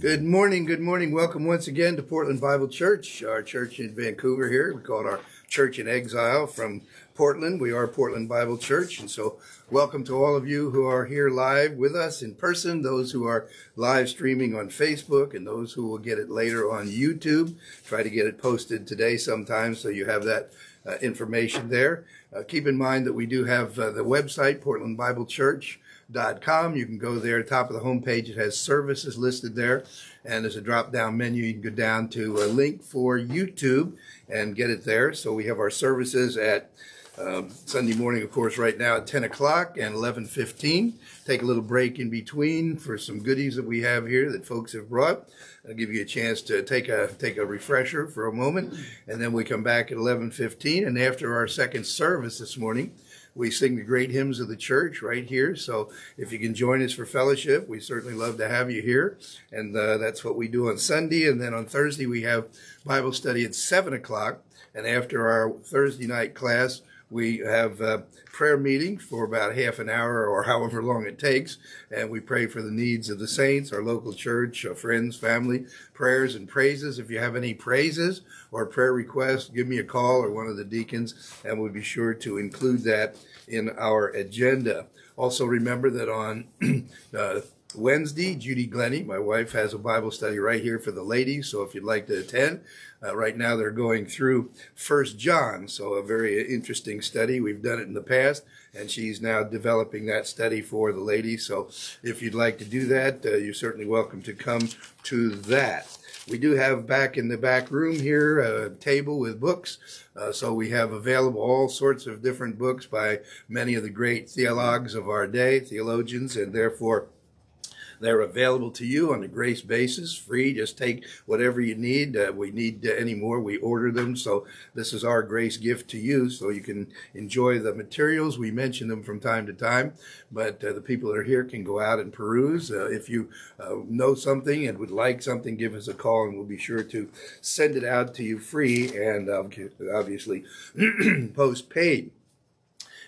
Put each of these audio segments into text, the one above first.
Good morning, good morning. Welcome once again to Portland Bible Church, our church in Vancouver here. We call it our church in exile from Portland. We are Portland Bible Church. And so welcome to all of you who are here live with us in person, those who are live streaming on Facebook, and those who will get it later on YouTube. Try to get it posted today sometime so you have that uh, information there. Uh, keep in mind that we do have uh, the website, Portland Bible Church com. You can go there, top of the homepage, it has services listed there. And there's a drop down menu. You can go down to a link for YouTube and get it there. So we have our services at um, Sunday morning, of course, right now at 10 o'clock and 11.15. Take a little break in between for some goodies that we have here that folks have brought. I'll give you a chance to take a take a refresher for a moment, and then we come back at 11:15. And after our second service this morning, we sing the great hymns of the church right here. So if you can join us for fellowship, we certainly love to have you here. And uh, that's what we do on Sunday. And then on Thursday, we have Bible study at 7 o'clock. And after our Thursday night class, we have a prayer meeting for about half an hour or however long it takes, and we pray for the needs of the saints, our local church, our friends, family, prayers and praises. If you have any praises or prayer requests, give me a call or one of the deacons, and we'll be sure to include that in our agenda. Also, remember that on uh, Wednesday, Judy Glenny, my wife, has a Bible study right here for the ladies. So if you'd like to attend, uh, right now they're going through First John, so a very interesting study. We've done it in the past, and she's now developing that study for the ladies. So if you'd like to do that, uh, you're certainly welcome to come to that. We do have back in the back room here a table with books. Uh, so we have available all sorts of different books by many of the great theologues of our day, theologians, and therefore they're available to you on a grace basis, free. Just take whatever you need. Uh, we need uh, any more, we order them. So this is our grace gift to you so you can enjoy the materials. We mention them from time to time, but uh, the people that are here can go out and peruse. Uh, if you uh, know something and would like something, give us a call and we'll be sure to send it out to you free and obviously post paid.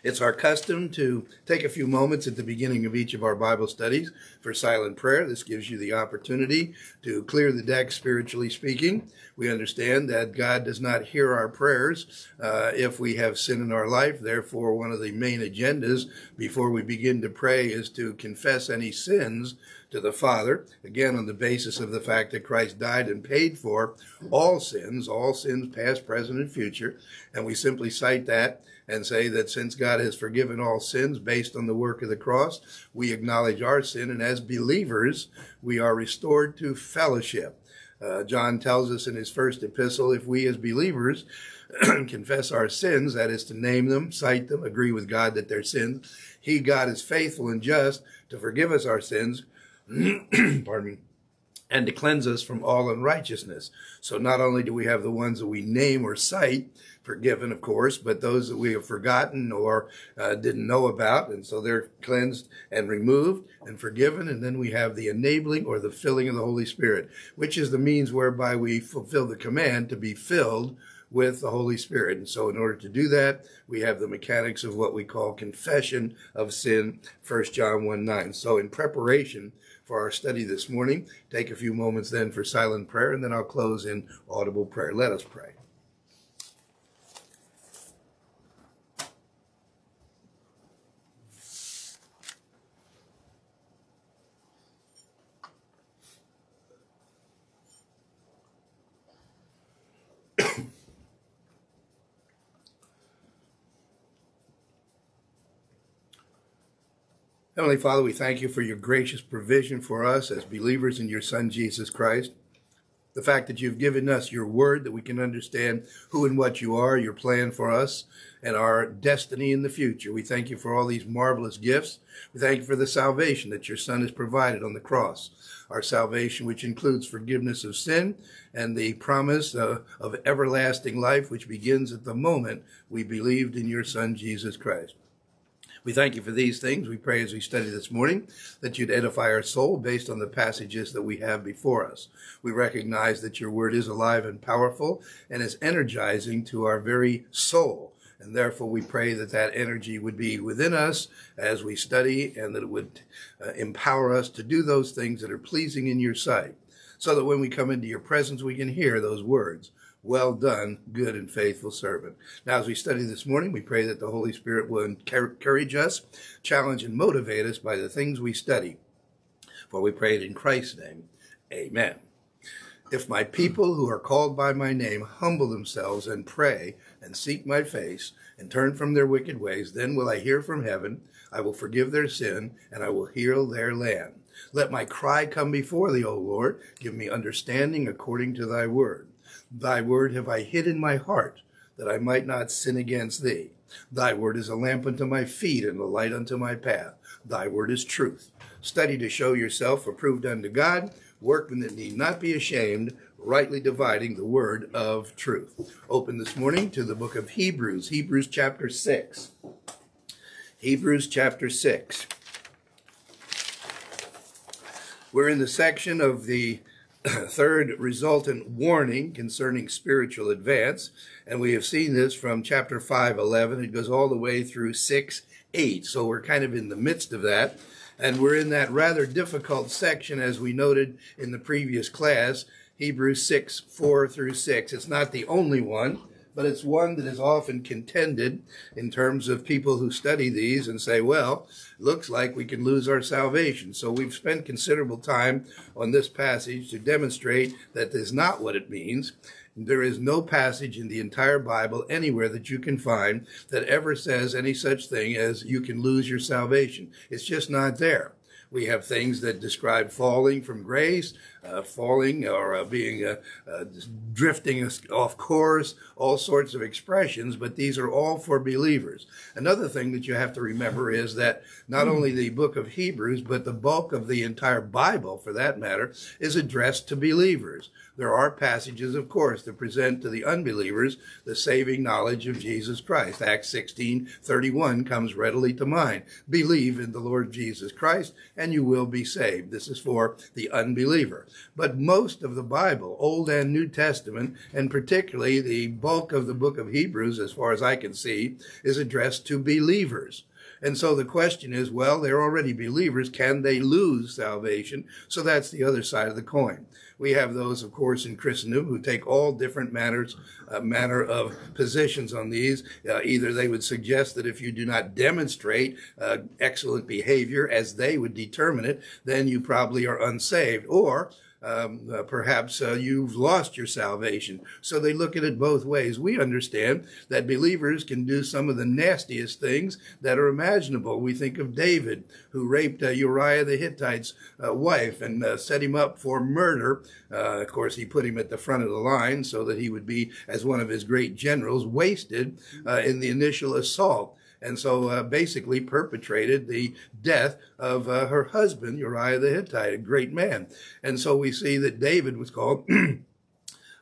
It's our custom to take a few moments at the beginning of each of our Bible studies for silent prayer. This gives you the opportunity to clear the deck, spiritually speaking. We understand that God does not hear our prayers uh, if we have sin in our life. Therefore, one of the main agendas before we begin to pray is to confess any sins to the Father, again, on the basis of the fact that Christ died and paid for all sins, all sins past, present, and future. And we simply cite that and say that since God has forgiven all sins based on the work of the cross, we acknowledge our sin, and as believers, we are restored to fellowship. Uh, John tells us in his first epistle, if we as believers confess our sins, that is to name them, cite them, agree with God that they're sins, he, God, is faithful and just to forgive us our sins, pardon me, and to cleanse us from all unrighteousness. So not only do we have the ones that we name or cite, forgiven, of course, but those that we have forgotten or uh, didn't know about. And so they're cleansed and removed and forgiven. And then we have the enabling or the filling of the Holy Spirit, which is the means whereby we fulfill the command to be filled with the Holy Spirit. And so in order to do that, we have the mechanics of what we call confession of sin, 1 John 1 9. So in preparation for our study this morning, take a few moments then for silent prayer, and then I'll close in audible prayer. Let us pray. Heavenly Father, we thank you for your gracious provision for us as believers in your Son, Jesus Christ. The fact that you've given us your word that we can understand who and what you are, your plan for us, and our destiny in the future. We thank you for all these marvelous gifts. We thank you for the salvation that your Son has provided on the cross. Our salvation, which includes forgiveness of sin and the promise uh, of everlasting life, which begins at the moment we believed in your Son, Jesus Christ. We thank you for these things. We pray as we study this morning that you'd edify our soul based on the passages that we have before us. We recognize that your word is alive and powerful and is energizing to our very soul. And therefore, we pray that that energy would be within us as we study and that it would uh, empower us to do those things that are pleasing in your sight. So that when we come into your presence, we can hear those words. Well done, good and faithful servant. Now, as we study this morning, we pray that the Holy Spirit will encourage us, challenge, and motivate us by the things we study. For we pray it in Christ's name. Amen. If my people who are called by my name humble themselves and pray and seek my face and turn from their wicked ways, then will I hear from heaven, I will forgive their sin, and I will heal their land. Let my cry come before thee, O Lord. Give me understanding according to thy word. Thy word have I hid in my heart, that I might not sin against thee. Thy word is a lamp unto my feet and a light unto my path. Thy word is truth. Study to show yourself approved unto God workmen that need not be ashamed, rightly dividing the word of truth. Open this morning to the book of Hebrews, Hebrews chapter 6. Hebrews chapter 6. We're in the section of the third resultant warning concerning spiritual advance, and we have seen this from chapter 5, 11. It goes all the way through 6, 8. So we're kind of in the midst of that. And we're in that rather difficult section, as we noted in the previous class, Hebrews 6, 4 through 6. It's not the only one, but it's one that is often contended in terms of people who study these and say, well, looks like we can lose our salvation. So we've spent considerable time on this passage to demonstrate that is not what it means. There is no passage in the entire Bible anywhere that you can find that ever says any such thing as you can lose your salvation. It's just not there. We have things that describe falling from grace, uh, falling or uh, being uh, uh drifting off course, all sorts of expressions, but these are all for believers. Another thing that you have to remember is that not only the book of Hebrews, but the bulk of the entire Bible, for that matter, is addressed to believers. There are passages, of course, that present to the unbelievers the saving knowledge of Jesus Christ. Acts 16, 31 comes readily to mind. Believe in the Lord Jesus Christ and you will be saved. This is for the unbeliever. But most of the Bible, Old and New Testament, and particularly the bulk of the book of Hebrews, as far as I can see, is addressed to believers. And so the question is, well, they're already believers. Can they lose salvation? So that's the other side of the coin. We have those, of course, in Christendom who take all different matters, uh, manner of positions on these. Uh, either they would suggest that if you do not demonstrate uh, excellent behavior as they would determine it, then you probably are unsaved. Or um, uh, perhaps uh, you've lost your salvation. So they look at it both ways. We understand that believers can do some of the nastiest things that are imaginable. We think of David, who raped uh, Uriah the Hittite's uh, wife and uh, set him up for murder. Uh, of course, he put him at the front of the line so that he would be, as one of his great generals, wasted in the initial assault and so uh, basically perpetrated the death of uh, her husband, Uriah the Hittite, a great man. And so we see that David was called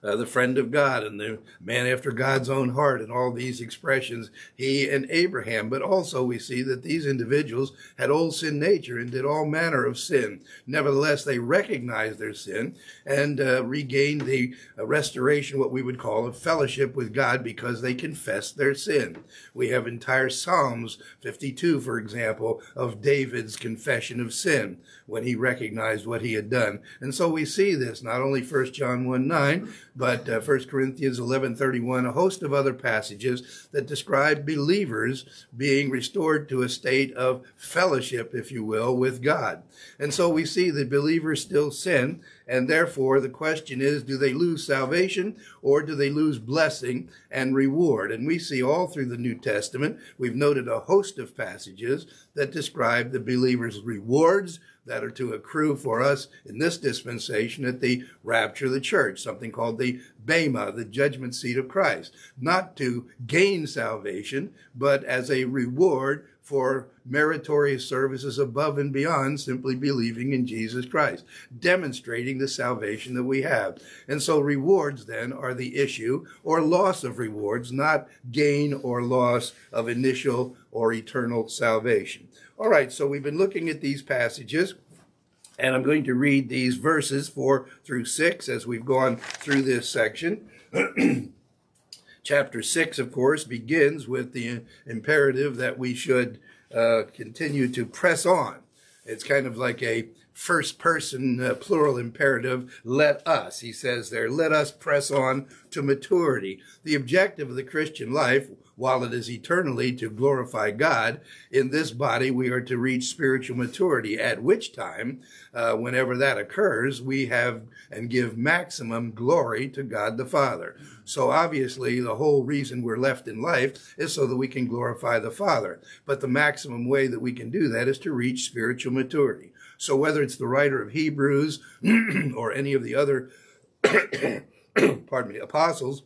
uh, the friend of God and the man after God's own heart and all these expressions, he and Abraham. But also we see that these individuals had old sin nature and did all manner of sin. Nevertheless, they recognized their sin and uh, regained the uh, restoration, what we would call a fellowship with God because they confessed their sin. We have entire Psalms 52, for example, of David's confession of sin when he recognized what he had done. And so we see this not only 1 John 1 9, but uh, 1 Corinthians 11:31, a host of other passages that describe believers being restored to a state of fellowship, if you will, with God. And so we see that believers still sin, and therefore the question is, do they lose salvation or do they lose blessing and reward? And we see all through the New Testament, we've noted a host of passages that describe the believer's rewards, that are to accrue for us in this dispensation at the rapture of the church, something called the Bema, the judgment seat of Christ, not to gain salvation, but as a reward for meritorious services above and beyond simply believing in Jesus Christ, demonstrating the salvation that we have. And so rewards then are the issue or loss of rewards, not gain or loss of initial or eternal salvation. All right, so we've been looking at these passages. And I'm going to read these verses four through six as we've gone through this section. Chapter 6, of course, begins with the imperative that we should uh, continue to press on. It's kind of like a first person uh, plural imperative, let us. He says there, let us press on to maturity. The objective of the Christian life while it is eternally to glorify God, in this body we are to reach spiritual maturity, at which time, uh, whenever that occurs, we have and give maximum glory to God the Father. So obviously, the whole reason we're left in life is so that we can glorify the Father. But the maximum way that we can do that is to reach spiritual maturity. So whether it's the writer of Hebrews or any of the other, pardon me, apostles,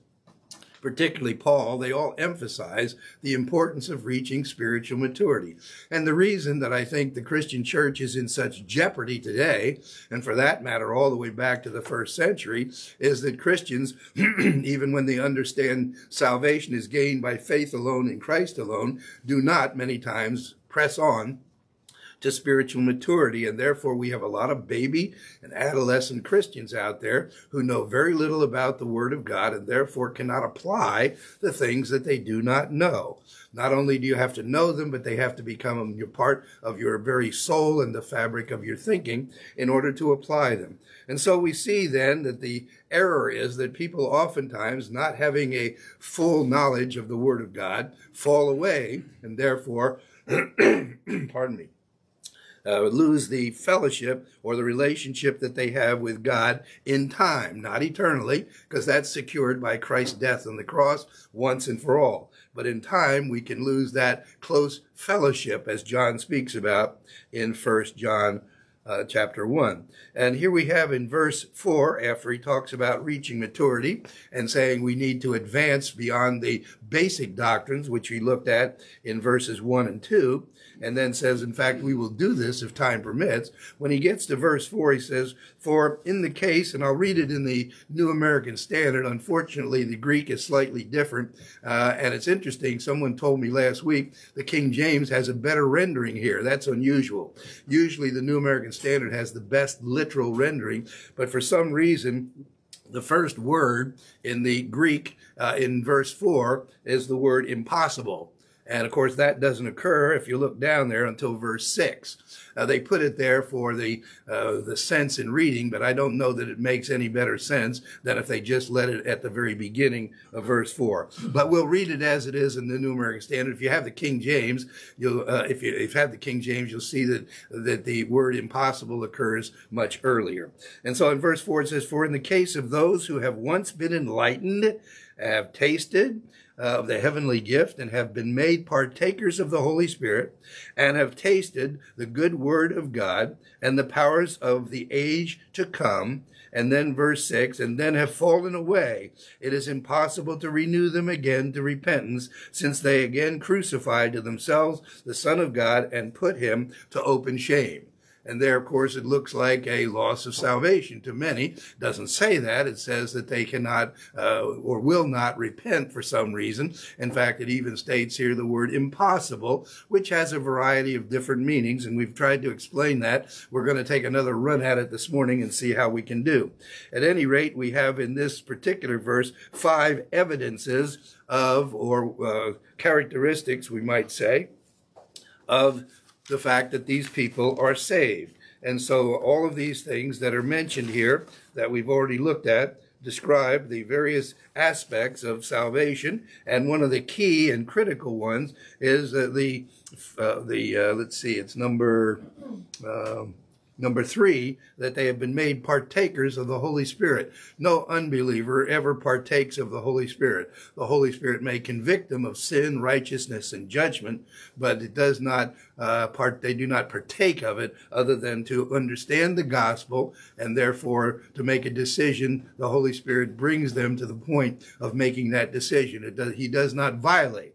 particularly Paul, they all emphasize the importance of reaching spiritual maturity. And the reason that I think the Christian church is in such jeopardy today, and for that matter, all the way back to the first century, is that Christians, even when they understand salvation is gained by faith alone in Christ alone, do not many times press on to spiritual maturity. And therefore, we have a lot of baby and adolescent Christians out there who know very little about the Word of God and therefore cannot apply the things that they do not know. Not only do you have to know them, but they have to become a part of your very soul and the fabric of your thinking in order to apply them. And so we see then that the error is that people oftentimes, not having a full knowledge of the Word of God, fall away and therefore, pardon me, uh, lose the fellowship or the relationship that they have with God in time, not eternally, because that's secured by Christ's death on the cross once and for all. But in time, we can lose that close fellowship, as John speaks about in First John uh, chapter 1. And here we have in verse 4, after he talks about reaching maturity and saying we need to advance beyond the basic doctrines, which we looked at in verses 1 and 2, and then says, in fact, we will do this if time permits. When he gets to verse 4, he says, For in the case, and I'll read it in the New American Standard, unfortunately, the Greek is slightly different, uh, and it's interesting. Someone told me last week the King James has a better rendering here. That's unusual. Usually the New American Standard has the best literal rendering, but for some reason, the first word in the Greek uh, in verse 4 is the word impossible. And of course, that doesn't occur if you look down there until verse 6. Uh, they put it there for the, uh, the sense in reading, but I don't know that it makes any better sense than if they just let it at the very beginning of verse 4. But we'll read it as it is in the New American Standard. If you have the King James, you'll, uh, if you if you have the King James, you'll see that, that the word impossible occurs much earlier. And so in verse 4 it says, For in the case of those who have once been enlightened, have tasted, Uh, of the heavenly gift and have been made partakers of the Holy Spirit and have tasted the good word of God and the powers of the age to come. And then verse 6, and then have fallen away. It is impossible to renew them again to repentance, since they again crucified to themselves the Son of God and put him to open shame. And there, of course, it looks like a loss of salvation to many. It doesn't say that. It says that they cannot uh, or will not repent for some reason. In fact, it even states here the word impossible, which has a variety of different meanings. And we've tried to explain that. We're going to take another run at it this morning and see how we can do. At any rate, we have in this particular verse five evidences of, or uh, characteristics, we might say, of the fact that these people are saved. And so all of these things that are mentioned here that we've already looked at describe the various aspects of salvation. And one of the key and critical ones is uh, the, uh, the uh, let's see, it's number, um, Number three, that they have been made partakers of the Holy Spirit. No unbeliever ever partakes of the Holy Spirit. The Holy Spirit may convict them of sin, righteousness, and judgment, but it does not uh, part. They do not partake of it, other than to understand the gospel and therefore to make a decision. The Holy Spirit brings them to the point of making that decision. Does, he does not violate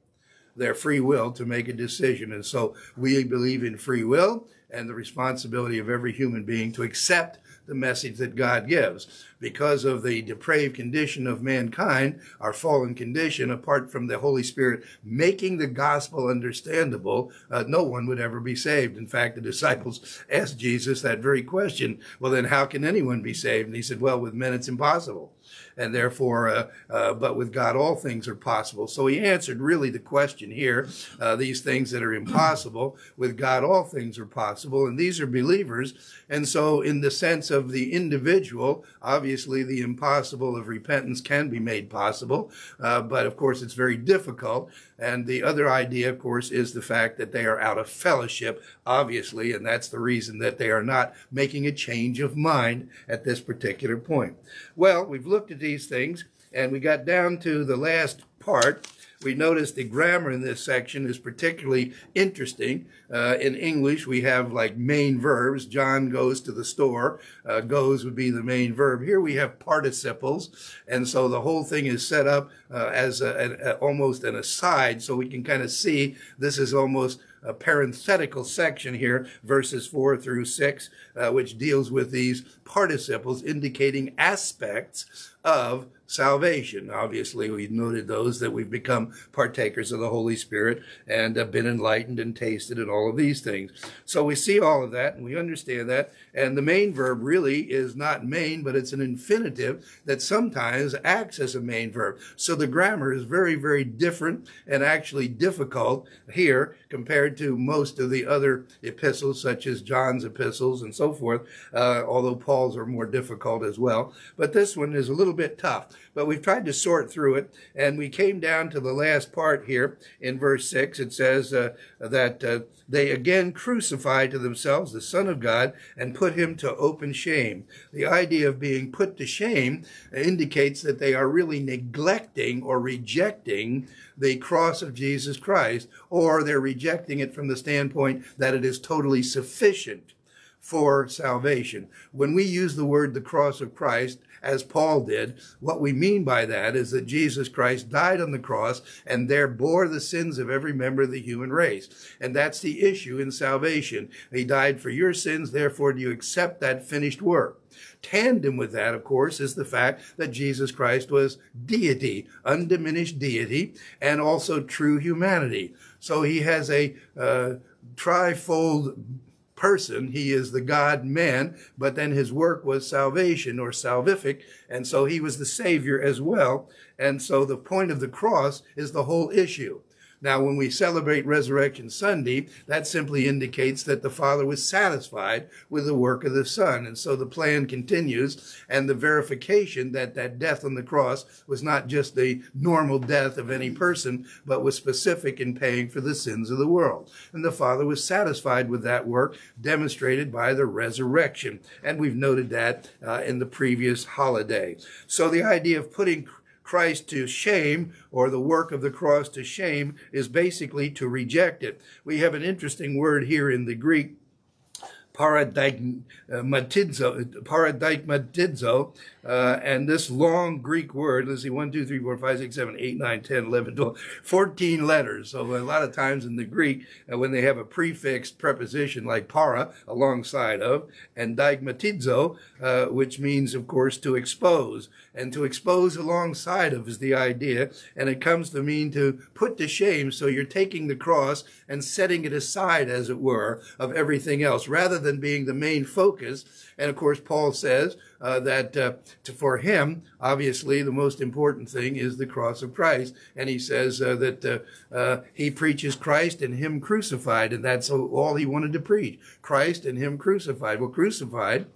their free will to make a decision, and so we believe in free will and the responsibility of every human being to accept the message that God gives. Because of the depraved condition of mankind, our fallen condition, apart from the Holy Spirit making the gospel understandable, uh, no one would ever be saved. In fact, the disciples asked Jesus that very question. Well, then how can anyone be saved? And he said, well, with men it's impossible. And therefore, uh, uh, but with God, all things are possible. So he answered really the question here uh, these things that are impossible, with God, all things are possible. And these are believers. And so, in the sense of the individual, obviously the impossible of repentance can be made possible, uh, but of course, it's very difficult. And the other idea, of course, is the fact that they are out of fellowship, obviously, and that's the reason that they are not making a change of mind at this particular point. Well, we've looked at these things, and we got down to the last part. We notice the grammar in this section is particularly interesting. Uh, in English, we have like main verbs. John goes to the store. Uh, goes would be the main verb. Here we have participles. And so the whole thing is set up uh, as a, a, almost an aside. So we can kind of see this is almost a parenthetical section here, verses 4 through 6, uh, which deals with these participles indicating aspects of salvation. Obviously, we've noted those that we've become partakers of the Holy Spirit and have been enlightened and tasted and all of these things. So we see all of that and we understand that. And the main verb really is not main, but it's an infinitive that sometimes acts as a main verb. So the grammar is very, very different and actually difficult here compared to most of the other epistles, such as John's epistles and so forth, uh, although Paul's are more difficult as well. But this one is a little bit tough but we've tried to sort through it, and we came down to the last part here in verse 6. It says uh, that uh, they again crucified to themselves the Son of God and put him to open shame. The idea of being put to shame indicates that they are really neglecting or rejecting the cross of Jesus Christ, or they're rejecting it from the standpoint that it is totally sufficient for salvation. When we use the word the cross of Christ, as Paul did. What we mean by that is that Jesus Christ died on the cross and there bore the sins of every member of the human race. And that's the issue in salvation. He died for your sins, therefore do you accept that finished work? Tandem with that, of course, is the fact that Jesus Christ was deity, undiminished deity, and also true humanity. So he has a uh, trifold person. He is the God man, but then his work was salvation or salvific. And so he was the savior as well. And so the point of the cross is the whole issue. Now, when we celebrate Resurrection Sunday, that simply indicates that the Father was satisfied with the work of the Son. And so the plan continues and the verification that that death on the cross was not just the normal death of any person, but was specific in paying for the sins of the world. And the Father was satisfied with that work demonstrated by the resurrection. And we've noted that uh, in the previous holiday. So the idea of putting Christ to shame or the work of the cross to shame is basically to reject it. We have an interesting word here in the Greek paradigmatizo, paradigmatizo, uh, and this long Greek word, let's see, 1, 2, 3, 4, 5, 6, 7, 8, 9, 10, 11, 12, 14 letters. So a lot of times in the Greek, uh, when they have a prefixed preposition like para alongside of, and digmatizo, uh, which means, of course, to expose. And to expose alongside of is the idea, and it comes to mean to put to shame. So you're taking the cross and setting it aside, as it were, of everything else, rather than being the main focus. And of course, Paul says, uh, that uh, to, for him, obviously, the most important thing is the cross of Christ. And he says uh, that uh, uh, he preaches Christ and him crucified, and that's all he wanted to preach Christ and him crucified. Well, crucified,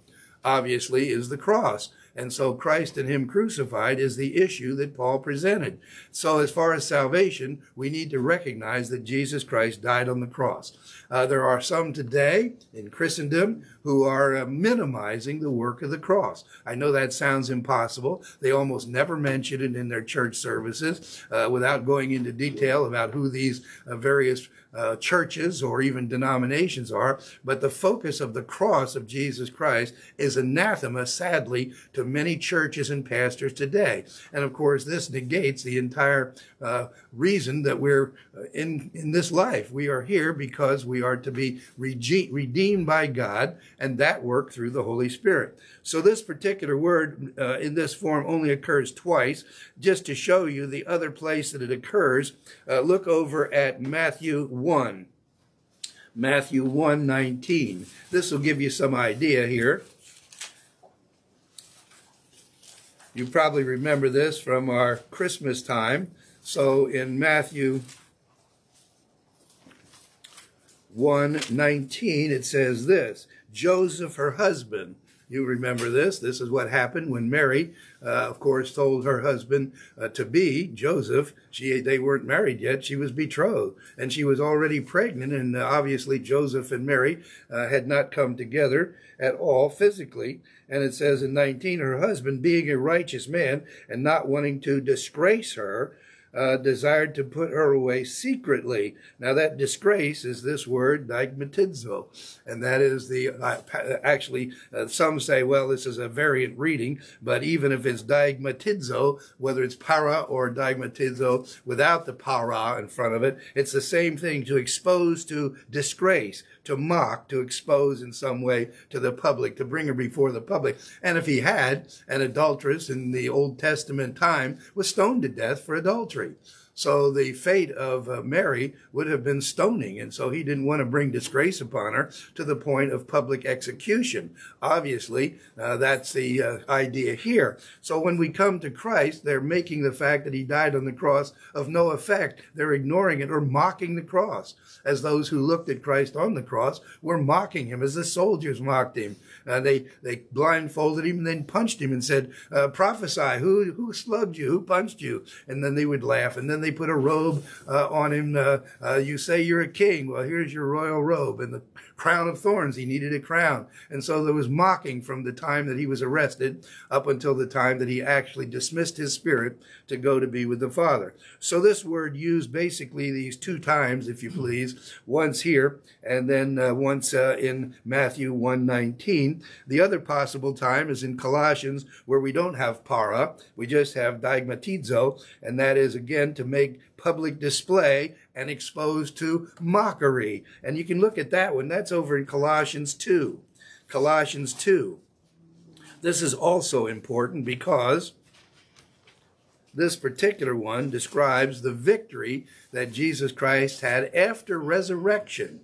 obviously, is the cross. And so Christ and Him crucified is the issue that Paul presented. So as far as salvation, we need to recognize that Jesus Christ died on the cross. Uh, there are some today in Christendom who are uh, minimizing the work of the cross. I know that sounds impossible. They almost never mention it in their church services uh, without going into detail about who these uh, various uh, churches or even denominations are, but the focus of the cross of Jesus Christ is anathema, sadly, to many churches and pastors today. And of course, this negates the entire uh, reason that we're uh, in, in this life. We are here because we are to be redeemed by God, and that work through the Holy Spirit. So this particular word uh, in this form only occurs twice. Just to show you the other place that it occurs, uh, look over at Matthew 1. Matthew 1, 19. This will give you some idea here. You probably remember this from our Christmas time. So in Matthew 1:19 it says this, Joseph her husband you remember this. This is what happened when Mary, uh, of course, told her husband uh, to be Joseph. She they weren't married yet. She was betrothed, and she was already pregnant. And uh, obviously, Joseph and Mary uh, had not come together at all physically. And it says in 19, her husband, being a righteous man and not wanting to disgrace her, uh, desired to put her away secretly. Now that disgrace is this word daigmatizo, and that is the uh, actually uh, some say, well, this is a variant reading, but even if it's daigmatizo, whether it's para or daigmatizo without the para in front of it, it's the same thing to expose to disgrace to mock, to expose in some way to the public, to bring her before the public. And if he had, an adulteress in the Old Testament time was stoned to death for adultery. So the fate of uh, Mary would have been stoning. And so he didn't want to bring disgrace upon her to the point of public execution. Obviously, uh, that's the uh, idea here. So when we come to Christ, they're making the fact that he died on the cross of no effect. They're ignoring it or mocking the cross as those who looked at Christ on the cross were mocking him as the soldiers mocked him. Uh, they they blindfolded him and then punched him and said, uh, "Prophesy, who who slugged you? Who punched you?" And then they would laugh. And then they put a robe uh, on him. Uh, uh, you say you're a king. Well, here's your royal robe and the crown of thorns. He needed a crown, and so there was mocking from the time that he was arrested up until the time that he actually dismissed his spirit to go to be with the Father. So this word used basically these two times, if you please, once here and then uh, once in Matthew 1.19. the other possible time is in Colossians, where we don't have para, we just have daigmatizo, and that is again to make public display and exposed to mockery. And you can look at that one. That's over in Colossians 2. Colossians 2. This is also important because this particular one describes the victory that Jesus Christ had after resurrection.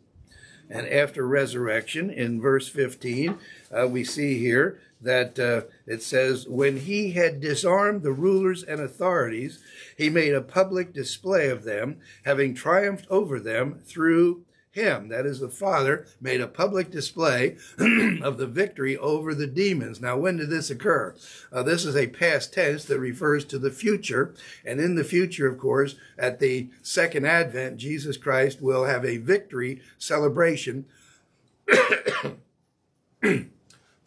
And after resurrection, in verse 15, uh, we see here that uh, it says, When he had disarmed the rulers and authorities, he made a public display of them, having triumphed over them through him, that is the Father, made a public display of the victory over the demons. Now, when did this occur? Uh, this is a past tense that refers to the future. And in the future, of course, at the second advent, Jesus Christ will have a victory celebration.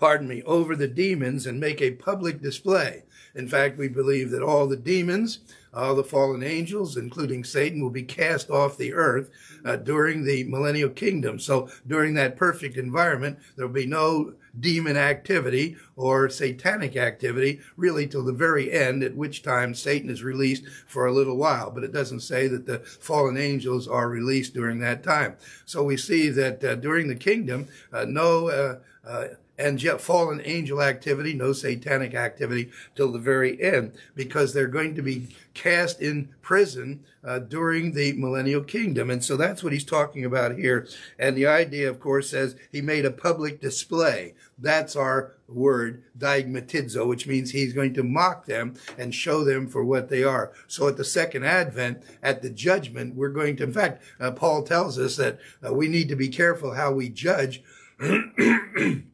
pardon me, over the demons and make a public display. In fact, we believe that all the demons all the fallen angels, including Satan, will be cast off the earth uh, during the millennial kingdom. So during that perfect environment, there will be no demon activity or satanic activity really till the very end, at which time Satan is released for a little while. But it doesn't say that the fallen angels are released during that time. So we see that uh, during the kingdom, uh, no uh, uh, and yet fallen angel activity, no satanic activity till the very end, because they're going to be cast in prison uh, during the millennial kingdom. And so that's what he's talking about here. And the idea, of course, says he made a public display. That's our word, daigmatizo, which means he's going to mock them and show them for what they are. So at the second advent, at the judgment, we're going to, in fact, uh, Paul tells us that uh, we need to be careful how we judge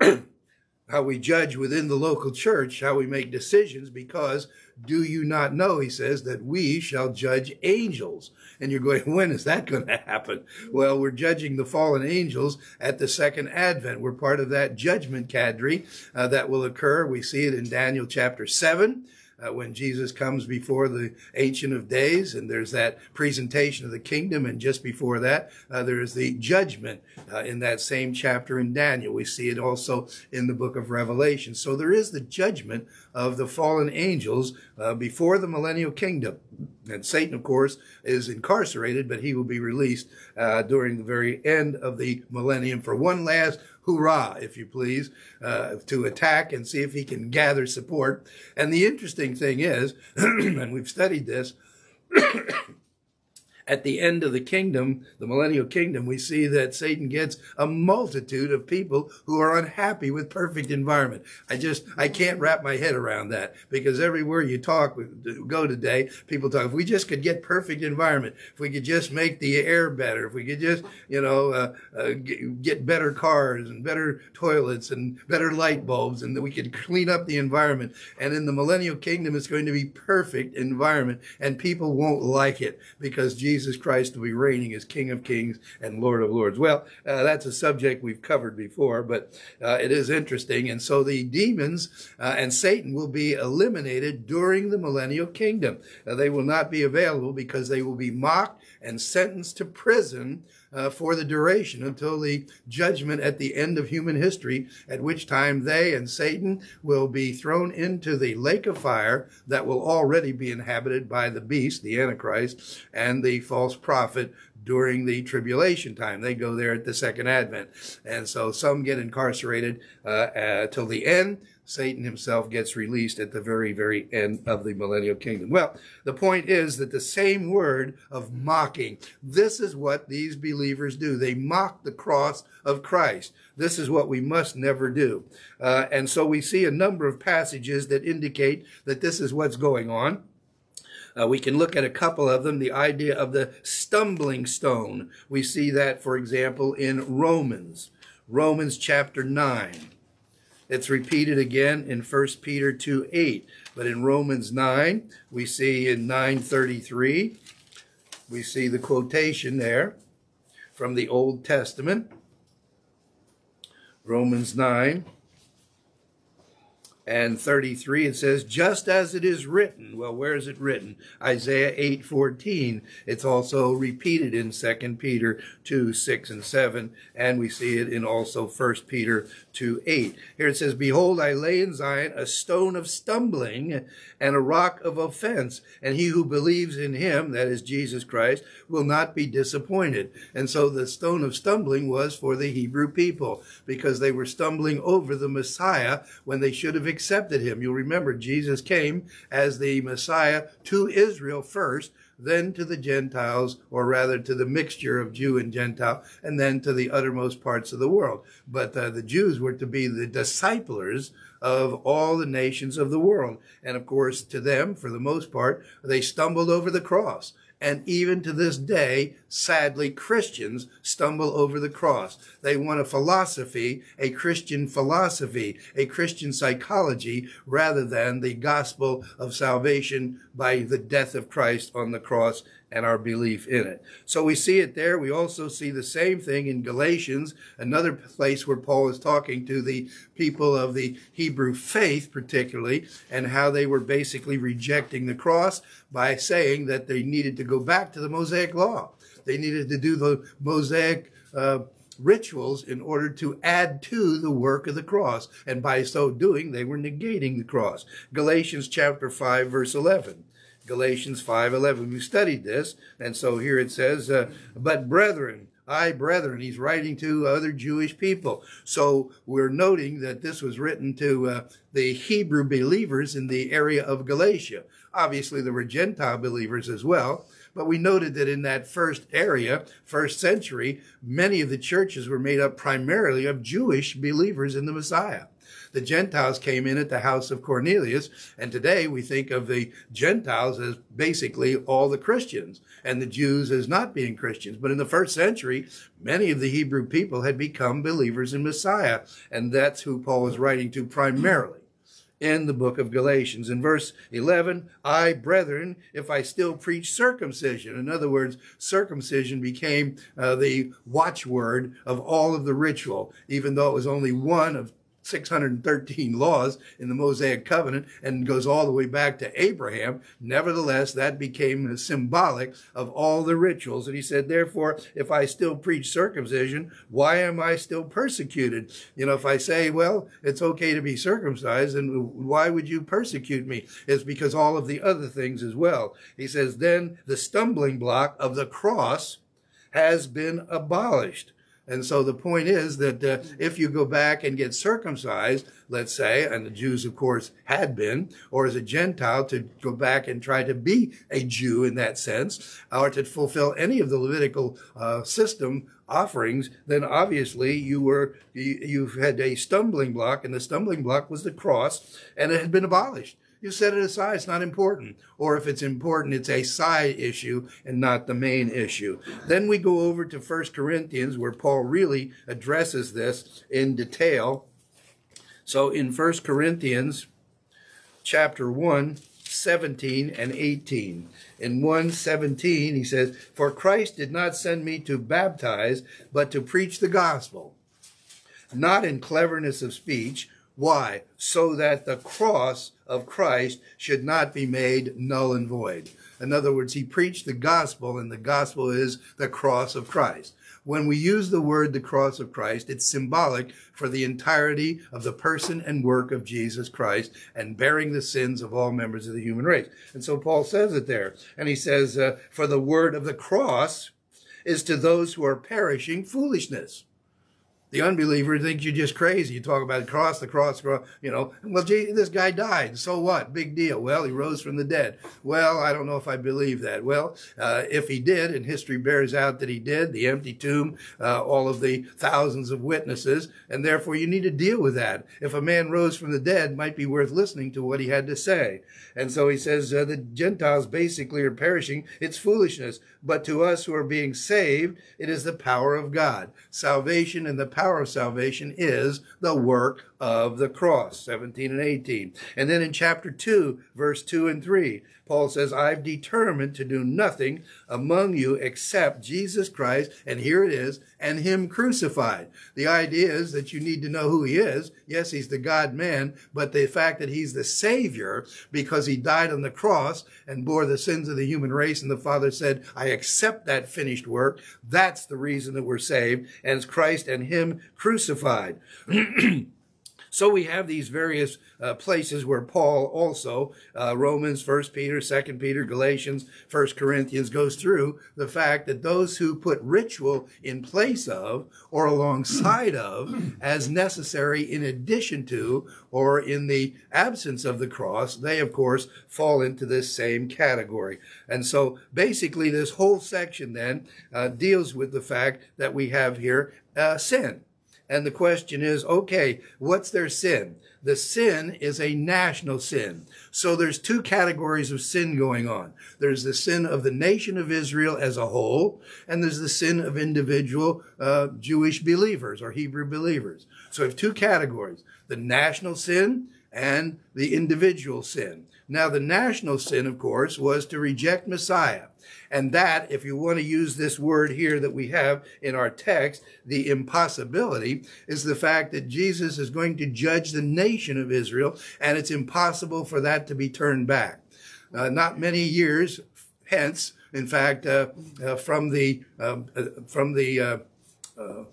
how we judge within the local church, how we make decisions, because do you not know, he says, that we shall judge angels? And you're going, when is that going to happen? Well, we're judging the fallen angels at the second advent. We're part of that judgment cadre uh, that will occur. We see it in Daniel chapter 7 uh, when Jesus comes before the Ancient of Days, and there's that presentation of the kingdom, and just before that, uh, there is the judgment uh, in that same chapter in Daniel. We see it also in the book of Revelation. So there is the judgment of the fallen angels uh, before the millennial kingdom. And Satan, of course, is incarcerated, but he will be released uh, during the very end of the millennium for one last hoorah, if you please, uh, to attack and see if he can gather support. And the interesting thing is, and we've studied this, at the end of the kingdom, the millennial kingdom, we see that Satan gets a multitude of people who are unhappy with perfect environment. I just, I can't wrap my head around that because everywhere you talk, go today, people talk, if we just could get perfect environment, if we could just make the air better, if we could just, you know, uh, uh, get better cars and better toilets and better light bulbs and that we could clean up the environment. And in the millennial kingdom, it's going to be perfect environment and people won't like it because Jesus Jesus Christ will be reigning as King of Kings and Lord of Lords. Well, uh, that's a subject we've covered before, but uh, it is interesting. And so the demons uh, and Satan will be eliminated during the millennial kingdom. Uh, they will not be available because they will be mocked and sentenced to prison uh, for the duration until the judgment at the end of human history, at which time they and Satan will be thrown into the lake of fire that will already be inhabited by the beast, the Antichrist, and the false prophet during the tribulation time. They go there at the second advent. And so some get incarcerated uh, uh, till the end. Satan himself gets released at the very, very end of the millennial kingdom. Well, the point is that the same word of mocking, this is what these believers do. They mock the cross of Christ. This is what we must never do. Uh, and so we see a number of passages that indicate that this is what's going on. Uh, we can look at a couple of them. The idea of the stumbling stone. We see that, for example, in Romans. Romans chapter 9. It's repeated again in 1 Peter 2 8. But in Romans 9, we see in 933, we see the quotation there from the Old Testament. Romans 9 and 33 it says just as it is written. Well where is it written? Isaiah 8 14 it's also repeated in 2 peter 2 6 and 7 and we see it in also 1 peter 2 8 here it says behold i lay in zion a stone of stumbling and a rock of offense and he who believes in him that is jesus christ will not be disappointed. And so the stone of stumbling was for the hebrew people because they were stumbling over the messiah when they should have accepted him. You'll remember Jesus came as the Messiah to Israel first, then to the Gentiles, or rather to the mixture of Jew and Gentile, and then to the uttermost parts of the world. But uh, the Jews were to be the disciplers of all the nations of the world. And of course, to them, for the most part, they stumbled over the cross. And even to this day, sadly, Christians stumble over the cross. They want a philosophy, a Christian philosophy, a Christian psychology, rather than the gospel of salvation by the death of Christ on the cross and our belief in it. So we see it there. We also see the same thing in Galatians, another place where Paul is talking to the people of the Hebrew faith, particularly, and how they were basically rejecting the cross by saying that they needed to go back to the Mosaic law. They needed to do the Mosaic uh, rituals in order to add to the work of the cross. And by so doing, they were negating the cross. Galatians chapter 5, verse 11. Galatians 5:11. We studied this, and so here it says, uh, "But brethren, I, brethren, he's writing to other Jewish people. So we're noting that this was written to uh, the Hebrew believers in the area of Galatia. Obviously, there were Gentile believers as well. But we noted that in that first area, first century, many of the churches were made up primarily of Jewish believers in the Messiah the Gentiles came in at the house of Cornelius. And today we think of the Gentiles as basically all the Christians and the Jews as not being Christians. But in the first century, many of the Hebrew people had become believers in Messiah. And that's who Paul is writing to primarily in the book of Galatians. In verse 11, I, brethren, if I still preach circumcision. In other words, circumcision became uh, the watchword of all of the ritual, even though it was only one of 613 laws in the Mosaic covenant and goes all the way back to Abraham. Nevertheless, that became symbolic of all the rituals. And he said, therefore, if I still preach circumcision, why am I still persecuted? You know, if I say, well, it's okay to be circumcised, then why would you persecute me? It's because all of the other things as well. He says, then the stumbling block of the cross has been abolished. And so the point is that uh, if you go back and get circumcised, let's say, and the Jews, of course, had been, or as a Gentile to go back and try to be a Jew in that sense, or to fulfill any of the Levitical uh, system offerings, then obviously you were you, you've had a stumbling block, and the stumbling block was the cross, and it had been abolished you set it aside. It's not important. Or if it's important, it's a side issue and not the main issue. Then we go over to 1 Corinthians where Paul really addresses this in detail. So in 1 Corinthians chapter 1, 17 and 18. In 117, he says, For Christ did not send me to baptize, but to preach the gospel, not in cleverness of speech why? So that the cross of Christ should not be made null and void. In other words, he preached the gospel, and the gospel is the cross of Christ. When we use the word the cross of Christ, it's symbolic for the entirety of the person and work of Jesus Christ and bearing the sins of all members of the human race. And so Paul says it there. And he says, uh, for the word of the cross is to those who are perishing foolishness the unbeliever thinks you're just crazy. You talk about the cross, the cross, the cross, you know. Well, gee, this guy died. So what? Big deal. Well, he rose from the dead. Well, I don't know if I believe that. Well, uh, if he did, and history bears out that he did, the empty tomb, uh, all of the thousands of witnesses, and therefore you need to deal with that. If a man rose from the dead, might be worth listening to what he had to say. And so he says uh, the Gentiles basically are perishing. It's foolishness. But to us who are being saved, it is the power of God. Salvation and the power of salvation is the work of the cross, 17 and 18. And then in chapter 2, verse 2 and 3, Paul says, I've determined to do nothing among you except Jesus Christ, and here it is, and him crucified. The idea is that you need to know who he is. Yes, he's the God man, but the fact that he's the savior because he died on the cross and bore the sins of the human race, and the Father said, I accept that finished work. That's the reason that we're saved, and it's Christ and him crucified. So we have these various uh, places where Paul also, uh, Romans, First Peter, Second Peter, Galatians, First Corinthians, goes through the fact that those who put ritual in place of or alongside of as necessary in addition to or in the absence of the cross, they of course fall into this same category. And so basically this whole section then uh, deals with the fact that we have here uh, sin. And the question is, okay, what's their sin? The sin is a national sin. So there's two categories of sin going on. There's the sin of the nation of Israel as a whole, and there's the sin of individual uh, Jewish believers or Hebrew believers. So we have two categories, the national sin and the individual sin. Now, the national sin, of course, was to reject Messiah. And that, if you want to use this word here that we have in our text, the impossibility, is the fact that Jesus is going to judge the nation of Israel, and it's impossible for that to be turned back. Uh, not many years hence, in fact, uh, uh, from the um, uh, from the uh, uh,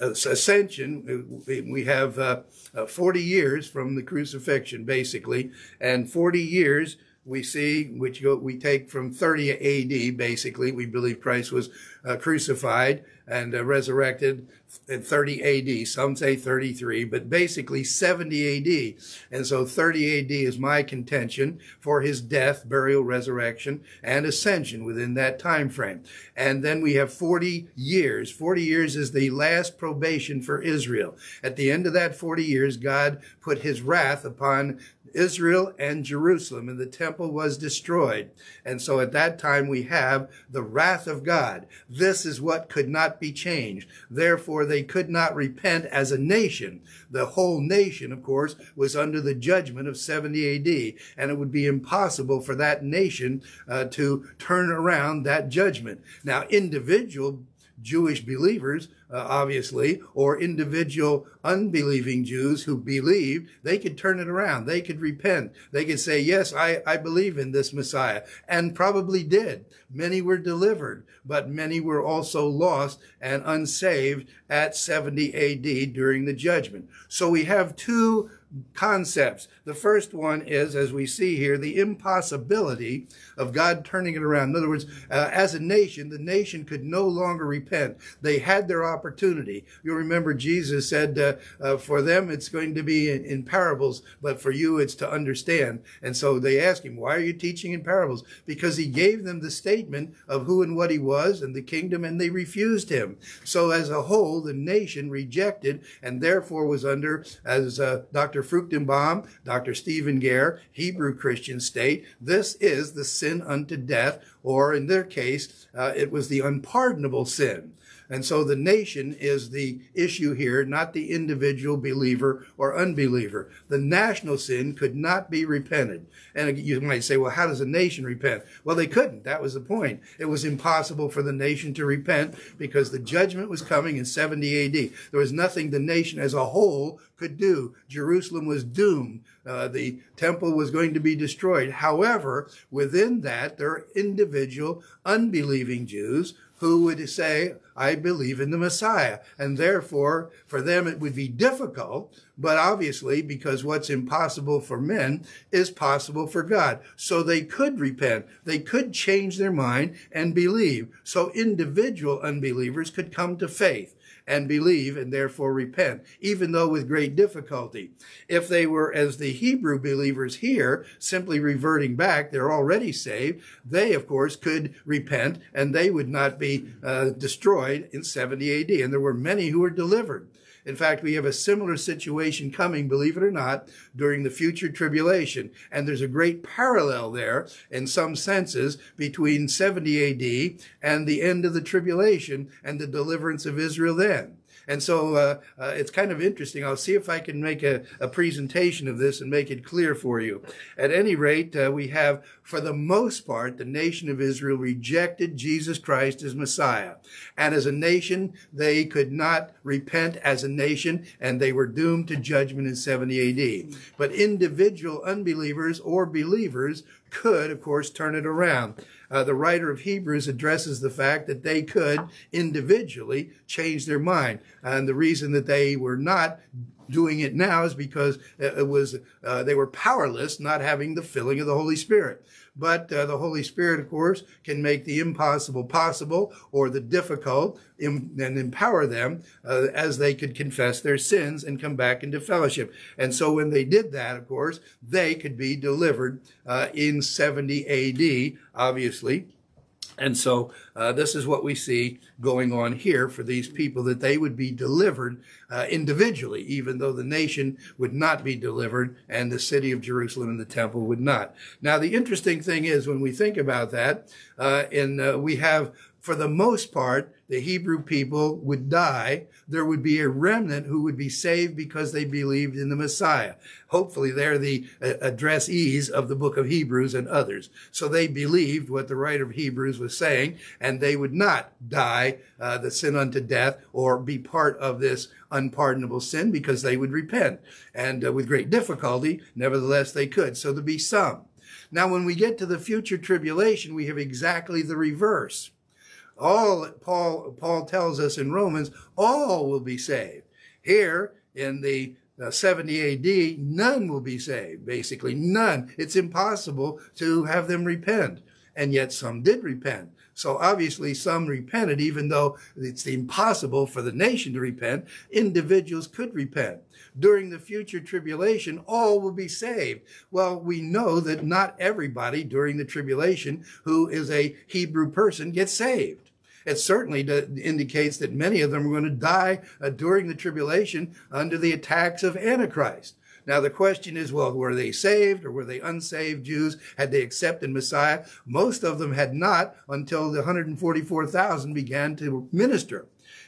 ascension, we have 40 years from the crucifixion, basically, and 40 years we see, which we take from 30 AD, basically. We believe Christ was uh, crucified and uh, resurrected in 30 AD. Some say 33, but basically 70 AD. And so 30 AD is my contention for his death, burial, resurrection, and ascension within that time frame. And then we have 40 years. 40 years is the last probation for Israel. At the end of that 40 years, God put his wrath upon Israel and Jerusalem, and the temple was destroyed. And so at that time we have the wrath of God. This is what could not be changed. Therefore they could not repent as a nation. The whole nation, of course, was under the judgment of 70 AD, and it would be impossible for that nation uh, to turn around that judgment. Now, individual Jewish believers, uh, obviously, or individual unbelieving Jews who believed, they could turn it around. They could repent. They could say, yes, I, I believe in this Messiah, and probably did. Many were delivered, but many were also lost and unsaved at 70 AD during the judgment. So we have two concepts. The first one is, as we see here, the impossibility of God turning it around. In other words, uh, as a nation, the nation could no longer repent. They had their opportunity. You'll remember Jesus said, uh, uh, for them it's going to be in, in, parables, but for you it's to understand. And so they asked him, why are you teaching in parables? Because he gave them the statement of who and what he was and the kingdom, and they refused him. So as a whole, the nation rejected and therefore was under, as uh, Dr. Fruchtenbaum, Dr. Stephen Gare, Hebrew Christian state, this is the sin unto death, or in their case, uh, it was the unpardonable sin. And so the nation is the issue here, not the individual believer or unbeliever. The national sin could not be repented. And you might say, well, how does a nation repent? Well, they couldn't. That was the point. It was impossible for the nation to repent because the judgment was coming in 70 AD. There was nothing the nation as a whole could do. Jerusalem was doomed. Uh, the temple was going to be destroyed. However, within that, there are individual unbelieving Jews who would say, I believe in the Messiah. And therefore, for them, it would be difficult, but obviously, because what's impossible for men is possible for God. So they could repent. They could change their mind and believe. So individual unbelievers could come to faith and believe and therefore repent, even though with great difficulty. If they were, as the Hebrew believers here, simply reverting back, they're already saved, they, of course, could repent and they would not be uh, destroyed in 70 AD. And there were many who were delivered. In fact, we have a similar situation coming, believe it or not, during the future tribulation. And there's a great parallel there, in some senses, between 70 AD and the end of the tribulation and the deliverance of Israel then. And so uh, uh, it's kind of interesting. I'll see if I can make a, a, presentation of this and make it clear for you. At any rate, uh, we have, for the most part, the nation of Israel rejected Jesus Christ as Messiah. And as a nation, they could not repent as a nation, and they were doomed to judgment in 70 AD. But individual unbelievers or believers could, of course, turn it around uh, the writer of Hebrews addresses the fact that they could individually change their mind. And the reason that they were not doing it now is because it was uh, they were powerless, not having the filling of the Holy Spirit. But uh, the Holy Spirit, of course, can make the impossible possible or the difficult and empower them uh, as they could confess their sins and come back into fellowship. And so when they did that, of course, they could be delivered uh, in 70 AD, obviously. And so uh, this is what we see going on here for these people that they would be delivered uh, individually, even though the nation would not be delivered and the city of Jerusalem and the temple would not. Now, the interesting thing is when we think about that, uh, and uh, we have for the most part, the Hebrew people would die. There would be a remnant who would be saved because they believed in the Messiah. Hopefully, they're the uh, addressees of the book of Hebrews and others. So they believed what the writer of Hebrews was saying, and they would not die uh, the sin unto death or be part of this unpardonable sin because they would repent. And uh, with great difficulty, nevertheless, they could. So there'd be some. Now, when we get to the future tribulation, we have exactly the reverse all Paul Paul tells us in Romans, all will be saved. Here in the uh, 70 AD, none will be saved. Basically, none. It's impossible to have them repent, and yet some did repent. So obviously, some repented, even though it's impossible for the nation to repent. Individuals could repent. During the future tribulation, all will be saved. Well, we know that not everybody during the tribulation who is a Hebrew person gets saved it certainly indicates that many of them are going to die uh, during the tribulation under the attacks of Antichrist. Now, the question is, well, were they saved or were they unsaved Jews? Had they accepted Messiah? Most of them had not until the 144,000 began to minister.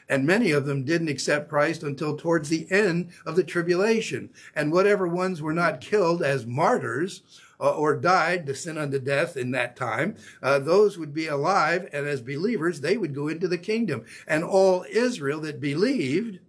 And many of them didn't accept Christ until towards the end of the tribulation. And whatever ones were not killed as martyrs uh, or died to sin unto death in that time, uh, those would be alive, and as believers, they would go into the kingdom. And all Israel that believed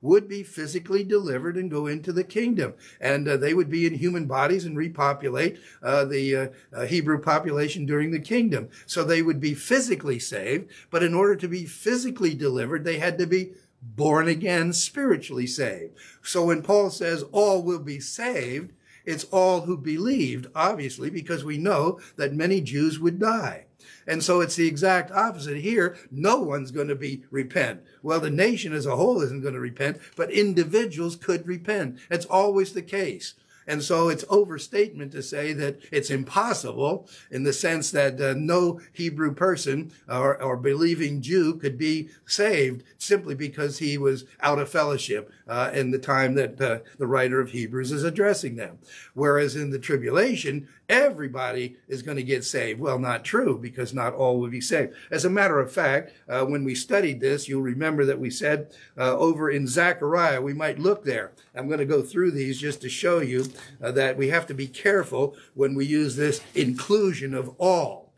would be physically delivered and go into the kingdom. And uh, they would be in human bodies and repopulate uh, the uh, uh, Hebrew population during the kingdom. So they would be physically saved, but in order to be physically delivered, they had to be born again, spiritually saved. So when Paul says all will be saved, it's all who believed, obviously, because we know that many Jews would die. And so it's the exact opposite here. No one's going to be repent. Well, the nation as a whole isn't going to repent, but individuals could repent. It's always the case. And so it's overstatement to say that it's impossible in the sense that uh, no Hebrew person or, or, believing Jew could be saved simply because he was out of fellowship uh, in the time that uh, the writer of Hebrews is addressing them. Whereas in the tribulation, everybody is going to get saved. Well, not true, because not all will be saved. As a matter of fact, uh, when we studied this, you'll remember that we said uh, over in Zechariah, we might look there. I'm going to go through these just to show you uh, that we have to be careful when we use this inclusion of all.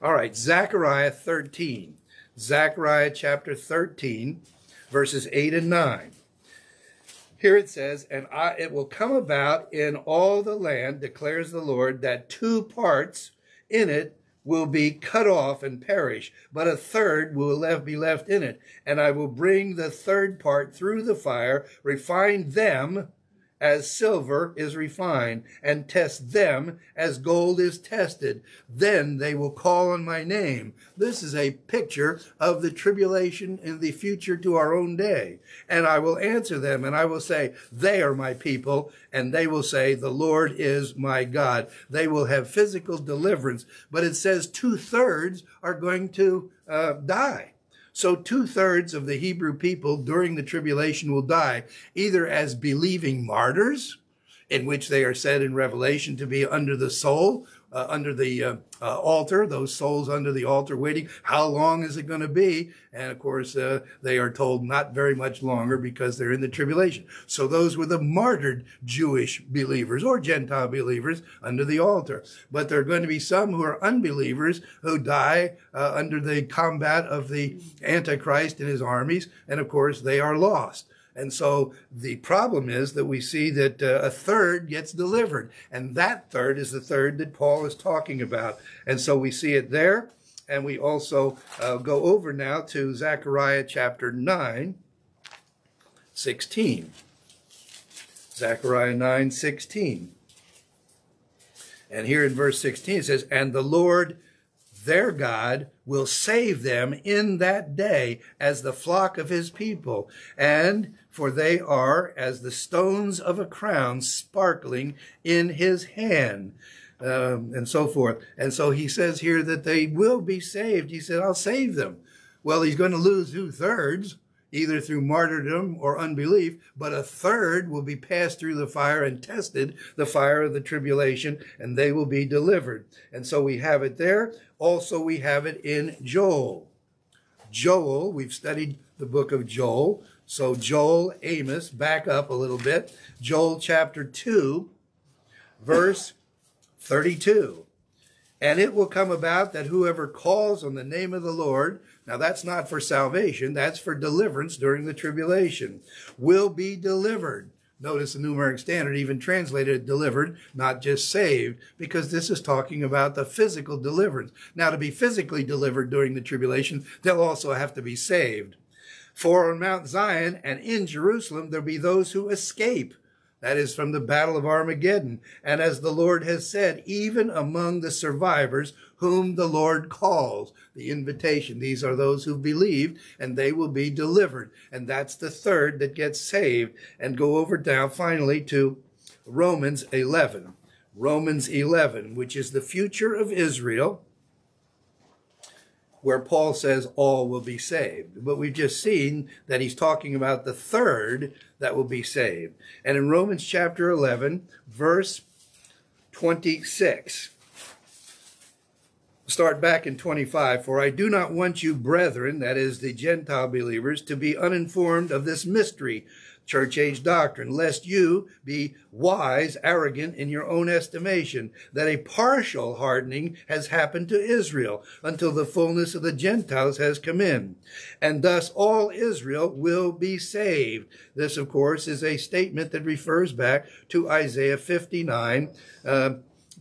All right, Zechariah 13. Zechariah chapter 13, verses 8 and 9. Here it says, and I, it will come about in all the land, declares the Lord, that two parts in it will be cut off and perish, but a third will left, be left in it. And I will bring the third part through the fire, refine them as silver is refined, and test them as gold is tested. Then they will call on my name. This is a picture of the tribulation in the future to our own day. And I will answer them, and I will say, They are my people, and they will say, The Lord is my God. They will have physical deliverance, but it says two thirds are going to uh, die. So two thirds of the Hebrew people during the tribulation will die either as believing martyrs, in which they are said in Revelation to be under the soul, uh, under the uh, uh, altar, those souls under the altar waiting. How long is it going to be? And of course, uh, they are told not very much longer because they're in the tribulation. So those were the martyred Jewish believers or Gentile believers under the altar. But there are going to be some who are unbelievers who die uh, under the combat of the Antichrist and his armies. And of course, they are lost. And so the problem is that we see that uh, a third gets delivered. And that third is the third that Paul is talking about. And so we see it there. And we also uh, go over now to Zechariah chapter 9, 16. Zechariah 9, 16. And here in verse 16 it says, And the Lord their God will save them in that day as the flock of his people. And for they are as the stones of a crown sparkling in his hand. Um, and so forth. And so he says here that they will be saved. He said, I'll save them. Well, he's going to lose two thirds, either through martyrdom or unbelief, but a third will be passed through the fire and tested, the fire of the tribulation, and they will be delivered. And so we have it there. Also, we have it in Joel. Joel, we've studied the book of Joel. So Joel, Amos, back up a little bit. Joel chapter 2, verse 32. And it will come about that whoever calls on the name of the Lord, now that's not for salvation, that's for deliverance during the tribulation, will be delivered. Notice the New American Standard even translated delivered, not just saved, because this is talking about the physical deliverance. Now, to be physically delivered during the tribulation, they'll also have to be saved. For on Mount Zion and in Jerusalem there be those who escape. That is from the battle of Armageddon. And as the Lord has said, even among the survivors whom the Lord calls, the invitation. These are those who believed and they will be delivered. And that's the third that gets saved. And go over now finally to Romans 11. Romans 11, which is the future of Israel where Paul says all will be saved. But we've just seen that he's talking about the third that will be saved. And in Romans chapter 11, verse 26, start back in 25. For I do not want you, brethren, that is the Gentile believers, to be uninformed of this mystery church age doctrine, lest you be wise, arrogant in your own estimation, that a partial hardening has happened to Israel until the fullness of the Gentiles has come in. And thus all Israel will be saved. This, of course, is a statement that refers back to Isaiah 59, uh,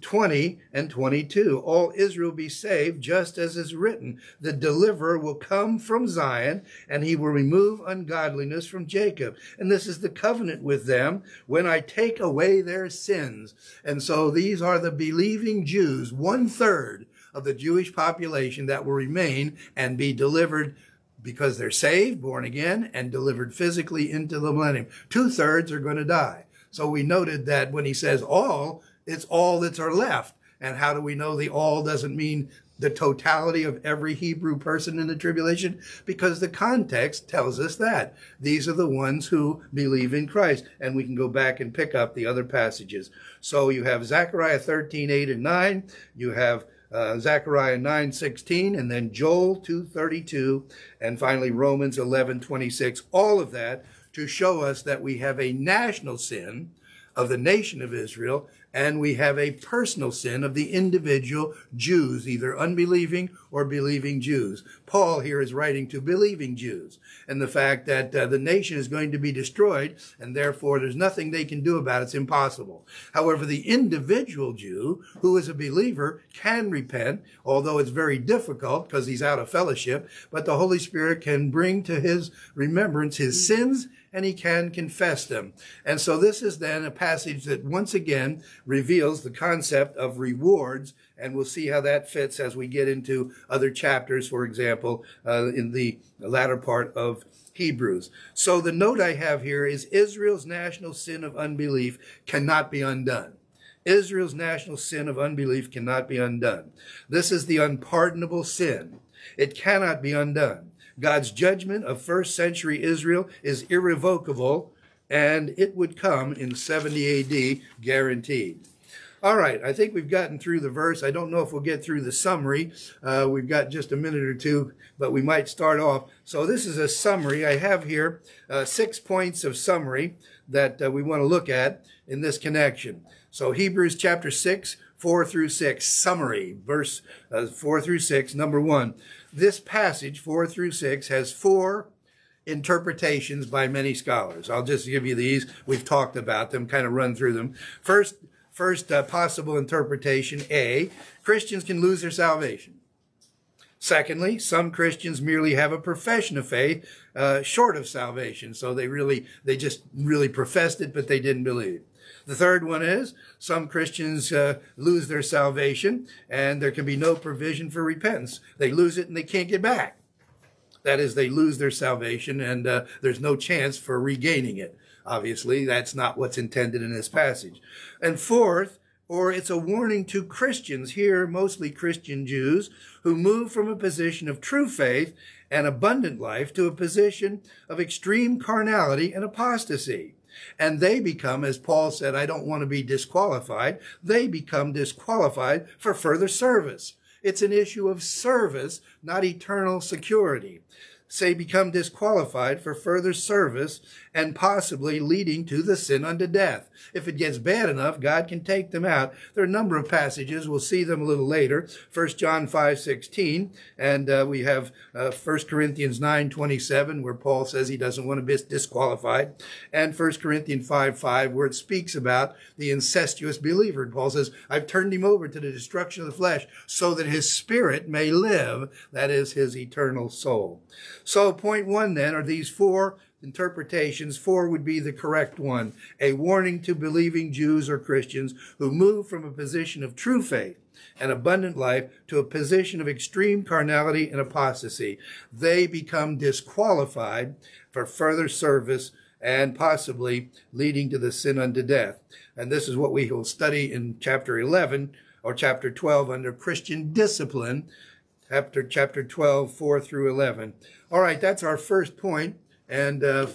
20 and 22. All Israel be saved, just as is written. The deliverer will come from Zion, and he will remove ungodliness from Jacob. And this is the covenant with them when I take away their sins. And so these are the believing Jews, one third of the Jewish population that will remain and be delivered because they're saved, born again, and delivered physically into the millennium. Two thirds are going to die. So we noted that when he says all, it's all that's are left. And how do we know the all doesn't mean the totality of every Hebrew person in the tribulation? Because the context tells us that. These are the ones who believe in Christ. And we can go back and pick up the other passages. So you have Zechariah 13, 8 and 9. You have uh, Zechariah 9, 16, and then Joel 2, 32, and finally Romans 11, 26. All of that to show us that we have a national sin of the nation of Israel and we have a personal sin of the individual Jews, either unbelieving or believing Jews. Paul here is writing to believing Jews and the fact that uh, the nation is going to be destroyed and therefore there's nothing they can do about it. It's impossible. However, the individual Jew who is a believer can repent, although it's very difficult because he's out of fellowship, but the Holy Spirit can bring to his remembrance his sins and he can confess them. And so this is then a passage that once again reveals the concept of rewards, and we'll see how that fits as we get into other chapters, for example, uh, in the latter part of Hebrews. So the note I have here is Israel's national sin of unbelief cannot be undone. Israel's national sin of unbelief cannot be undone. This is the unpardonable sin. It cannot be undone. God's judgment of first century Israel is irrevocable, and it would come in 70 AD, guaranteed. All right, I think we've gotten through the verse. I don't know if we'll get through the summary. Uh, we've got just a minute or two, but we might start off. So this is a summary. I have here uh, six points of summary that uh, we want to look at in this connection. So Hebrews chapter 6, 4 through 6, summary, verse uh, 4 through 6, number 1 this passage, 4 through 6, has four interpretations by many scholars. I'll just give you these. We've talked about them, kind of run through them. First, first uh, possible interpretation, A, Christians can lose their salvation. Secondly, some Christians merely have a profession of faith uh, short of salvation. So they really, they just really professed it, but they didn't believe. The third one is some Christians uh, lose their salvation and there can be no provision for repentance. They lose it and they can't get back. That is, they lose their salvation and uh, there's no chance for regaining it. Obviously, that's not what's intended in this passage. And fourth, or it's a warning to Christians here, mostly Christian Jews, who move from a position of true faith and abundant life to a position of extreme carnality and apostasy. And they become, as Paul said, I don't want to be disqualified. They become disqualified for further service. It's an issue of service, not eternal security say become disqualified for further service and possibly leading to the sin unto death. If it gets bad enough, God can take them out. There are a number of passages. We'll see them a little later. 1 John 5, 16. And uh, we have uh, 1 Corinthians 9, 27, where Paul says he doesn't want to be disqualified. And 1 Corinthians 5, 5, where it speaks about the incestuous believer. And Paul says, I've turned him over to the destruction of the flesh so that his spirit may live. That is his eternal soul. So point one then are these four interpretations. Four would be the correct one. A warning to believing Jews or Christians who move from a position of true faith and abundant life to a position of extreme carnality and apostasy. They become disqualified for further service and possibly leading to the sin unto death. And this is what we will study in chapter 11 or chapter 12 under Christian discipline, chapter, chapter 12, 4 through 11. All right, that's our first point, and uh,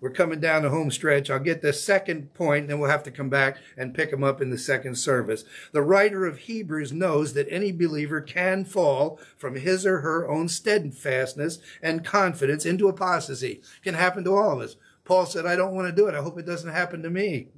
we're coming down the home stretch. I'll get the second point, then we'll have to come back and pick them up in the second service. The writer of Hebrews knows that any believer can fall from his or her own steadfastness and confidence into apostasy. It can happen to all of us. Paul said, I don't want to do it. I hope it doesn't happen to me.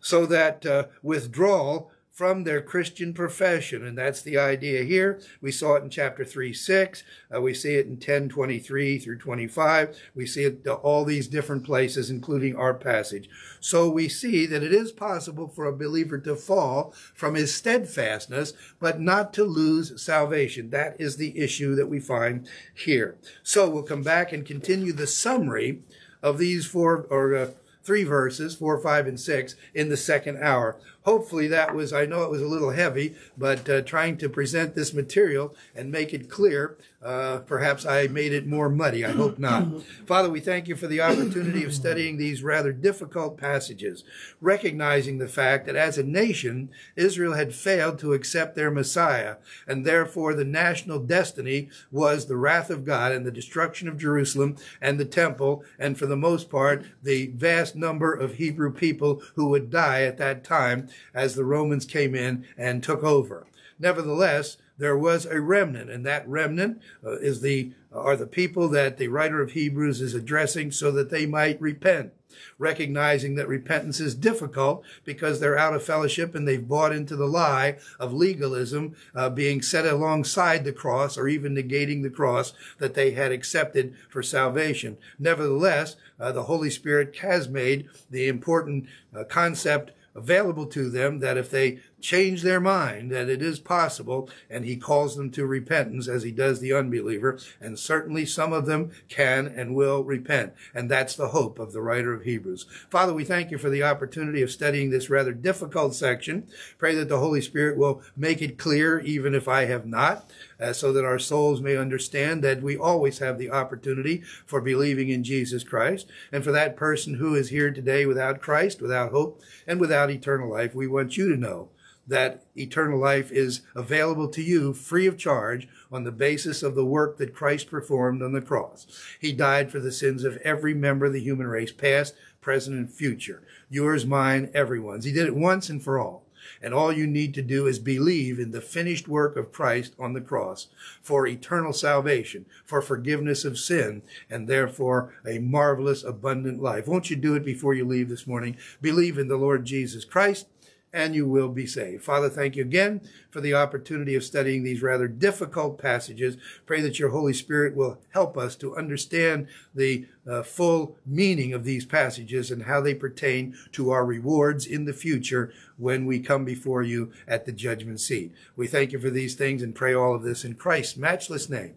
So that uh, withdrawal from their Christian profession. And that's the idea here. We saw it in chapter 3, 6. Uh, we see it in 10, 23 through 25. We see it all these different places, including our passage. So we see that it is possible for a believer to fall from his steadfastness, but not to lose salvation. That is the issue that we find here. So we'll come back and continue the summary of these four or uh, three verses, four, five, and six, in the second hour hopefully that was, I know it was a little heavy, but uh, trying to present this material and make it clear, uh, perhaps I made it more muddy. I hope not. Father, we thank you for the opportunity of studying these rather difficult passages, recognizing the fact that as a nation, Israel had failed to accept their Messiah, and therefore the national destiny was the wrath of God and the destruction of Jerusalem and the temple, and for the most part, the vast number of Hebrew people who would die at that time as the Romans came in and took over. Nevertheless, there was a remnant, and that remnant uh, is the are the people that the writer of Hebrews is addressing so that they might repent, recognizing that repentance is difficult because they're out of fellowship and they've bought into the lie of legalism uh, being set alongside the cross or even negating the cross that they had accepted for salvation. Nevertheless, uh, the Holy Spirit has made the important uh, concept available to them that if they change their mind, that it is possible, and he calls them to repentance as he does the unbeliever, and certainly some of them can and will repent. And that's the hope of the writer of Hebrews. Father, we thank you for the opportunity of studying this rather difficult section. Pray that the Holy Spirit will make it clear, even if I have not uh, so that our souls may understand that we always have the opportunity for believing in Jesus Christ. And for that person who is here today without Christ, without hope, and without eternal life, we want you to know that eternal life is available to you free of charge on the basis of the work that Christ performed on the cross. He died for the sins of every member of the human race, past, present, and future. Yours, mine, everyone's. He did it once and for all. And all you need to do is believe in the finished work of Christ on the cross for eternal salvation, for forgiveness of sin, and therefore a marvelous, abundant life. Won't you do it before you leave this morning? Believe in the Lord Jesus Christ and you will be saved. Father, thank you again for the opportunity of studying these rather difficult passages. Pray that your Holy Spirit will help us to understand the uh, full meaning of these passages and how they pertain to our rewards in the future when we come before you at the judgment seat. We thank you for these things and pray all of this in Christ's matchless name.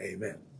Amen.